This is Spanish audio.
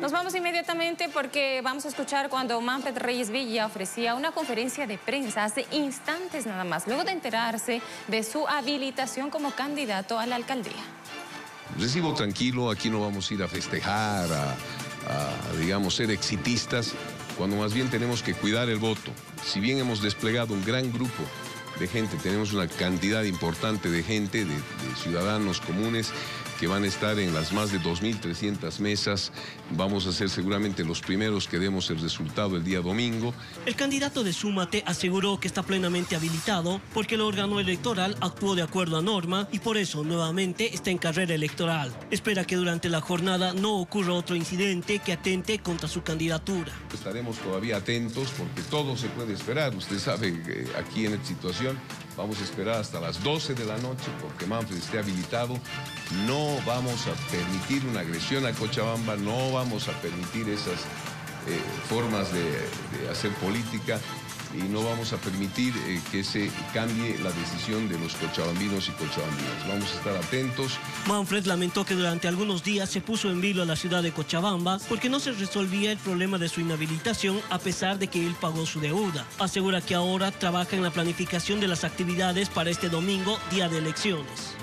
Nos vamos inmediatamente porque vamos a escuchar cuando Manfred Reyes Villa ofrecía una conferencia de prensa hace instantes nada más, luego de enterarse de su habilitación como candidato a la alcaldía. Recibo tranquilo, aquí no vamos a ir a festejar, a, digamos, ser exitistas, cuando más bien tenemos que cuidar el voto. Si bien hemos desplegado un gran grupo de gente, tenemos una cantidad importante de gente, de ciudadanos comunes que van a estar en las más de 2.300 mesas. Vamos a ser seguramente los primeros que demos el resultado el día domingo. El candidato de Súmate aseguró que está plenamente habilitado porque el órgano electoral actuó de acuerdo a norma y por eso nuevamente está en carrera electoral. Espera que durante la jornada no ocurra otro incidente que atente contra su candidatura. Estaremos todavía atentos porque todo se puede esperar. Usted sabe que aquí en esta situación vamos a esperar hasta las 12 de la noche porque Manfred esté habilitado. No vamos a permitir una agresión a Cochabamba, no vamos a permitir esas eh, formas de, de, hacer política y no vamos a permitir eh, que se cambie la decisión de los cochabambinos y cochabambinas. Vamos a estar atentos. Manfred lamentó que durante algunos días se puso en vilo a la ciudad de Cochabamba porque no se resolvía el problema de su inhabilitación a pesar de que él pagó su deuda. Asegura que ahora trabaja en la planificación de las actividades para este domingo, día de elecciones.